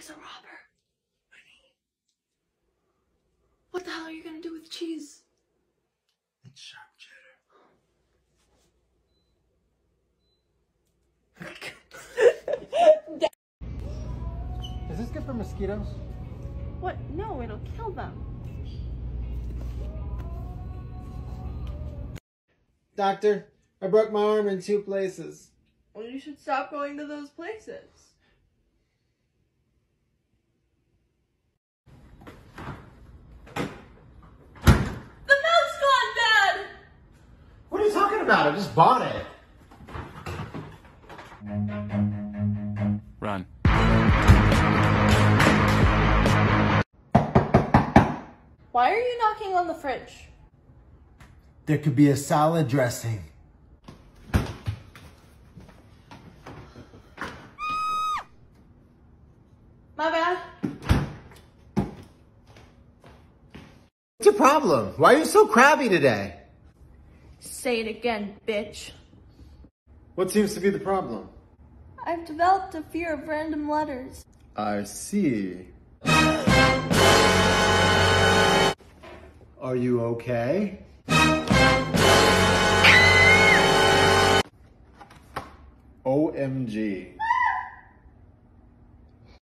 There's a robber. What the hell are you gonna do with cheese? It's sharp cheddar. Is this good for mosquitoes? What? No, it'll kill them. Doctor, I broke my arm in two places. Well, you should stop going to those places. The milk's gone bad! What are you talking about? I just bought it. Run. Why are you knocking on the fridge? There could be a salad dressing. My bad. What's your problem? Why are you so crabby today? Say it again, bitch. What seems to be the problem? I've developed a fear of random letters. I see. Are you okay? OMG.